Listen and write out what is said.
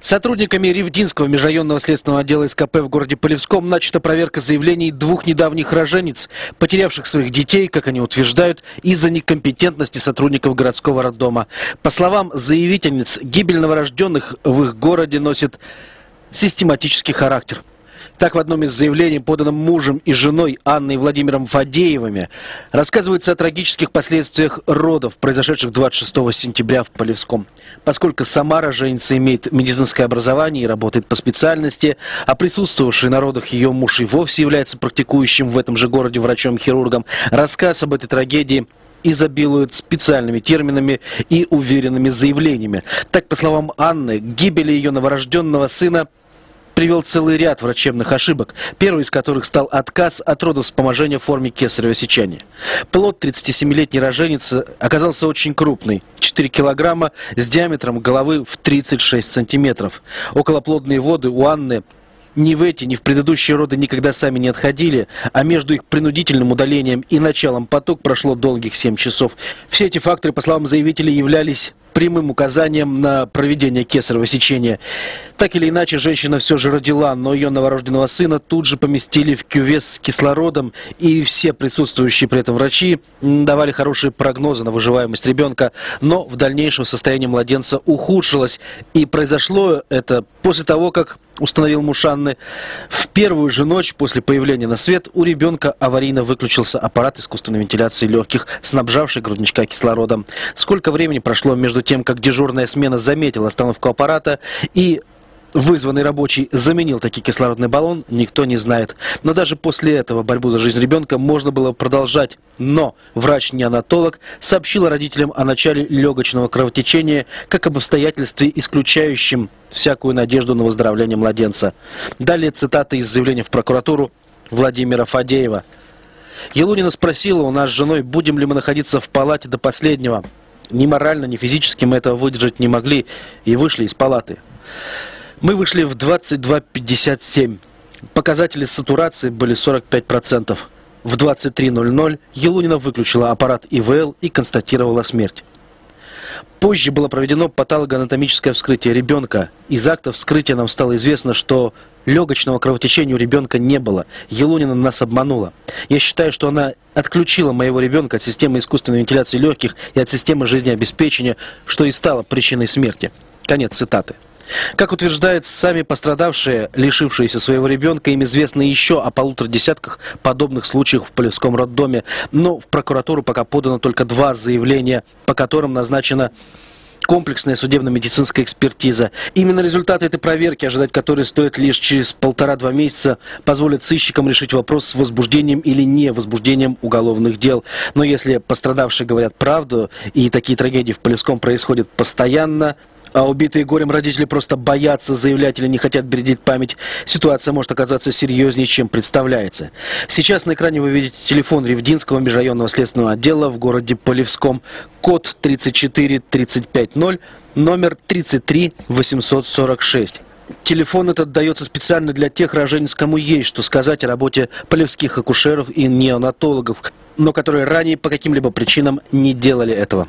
Сотрудниками Ревдинского межрайонного следственного отдела СКП в городе Полевском начата проверка заявлений двух недавних роженец, потерявших своих детей, как они утверждают, из-за некомпетентности сотрудников городского роддома. По словам заявительниц, гибель новорожденных в их городе носит систематический характер. Так в одном из заявлений, поданном мужем и женой Анной и Владимиром Фадеевыми, рассказывается о трагических последствиях родов, произошедших 26 сентября в Полевском. Поскольку сама роженица имеет медицинское образование и работает по специальности, а присутствовавший на родах ее муж и вовсе является практикующим в этом же городе врачом-хирургом, рассказ об этой трагедии изобилуют специальными терминами и уверенными заявлениями. Так, по словам Анны, гибели ее новорожденного сына привел целый ряд врачебных ошибок, первый из которых стал отказ от родовспоможения в форме кесарево сечения. Плод 37-летней роженицы оказался очень крупный, 4 килограмма с диаметром головы в 36 сантиметров. Околоплодные воды у Анны ни в эти, ни в предыдущие роды никогда сами не отходили, а между их принудительным удалением и началом поток прошло долгих 7 часов. Все эти факторы, по словам заявителей, являлись прямым указанием на проведение кесарево сечения. Так или иначе, женщина все же родила, но ее новорожденного сына тут же поместили в кювес с кислородом, и все присутствующие при этом врачи давали хорошие прогнозы на выживаемость ребенка, но в дальнейшем состояние младенца ухудшилось, и произошло это после того, как установил муж Анны. В первую же ночь после появления на свет у ребенка аварийно выключился аппарат искусственной вентиляции легких, снабжавший грудничка кислородом. Сколько времени прошло между тем, как дежурная смена заметила остановку аппарата и вызванный рабочий заменил таки кислородный баллон, никто не знает. Но даже после этого борьбу за жизнь ребенка можно было продолжать. Но врач-неонатолог сообщил родителям о начале легочного кровотечения как об обстоятельстве, исключающем всякую надежду на выздоровление младенца. Далее цитата из заявления в прокуратуру Владимира Фадеева. Елунина спросила у нас с женой, будем ли мы находиться в палате до последнего. Ни морально, ни физически мы этого выдержать не могли и вышли из палаты. Мы вышли в 22.57. Показатели сатурации были 45%. В 23.00 Елунина выключила аппарат ИВЛ и констатировала смерть. Позже было проведено патологоанатомическое вскрытие ребенка. Из акта вскрытия нам стало известно, что легочного кровотечения у ребенка не было. Елунина нас обманула. Я считаю, что она отключила моего ребенка от системы искусственной вентиляции легких и от системы жизнеобеспечения, что и стало причиной смерти. Конец цитаты. Как утверждают сами пострадавшие, лишившиеся своего ребенка, им известно еще о полутора десятках подобных случаев в Полевском роддоме, но в прокуратуру пока подано только два заявления, по которым назначена комплексная судебно-медицинская экспертиза. Именно результаты этой проверки, ожидать которой стоит лишь через полтора-два месяца, позволят сыщикам решить вопрос с возбуждением или не возбуждением уголовных дел. Но если пострадавшие говорят правду, и такие трагедии в Полевском происходят постоянно, а убитые горем родители просто боятся заявлять или не хотят бередить память, ситуация может оказаться серьезнее, чем представляется. Сейчас на экране вы видите телефон Ревдинского межрайонного следственного отдела в городе Полевском. Код 34350, номер 33846. Телефон этот дается специально для тех роженец, кому есть что сказать о работе полевских акушеров и неонатологов, но которые ранее по каким-либо причинам не делали этого.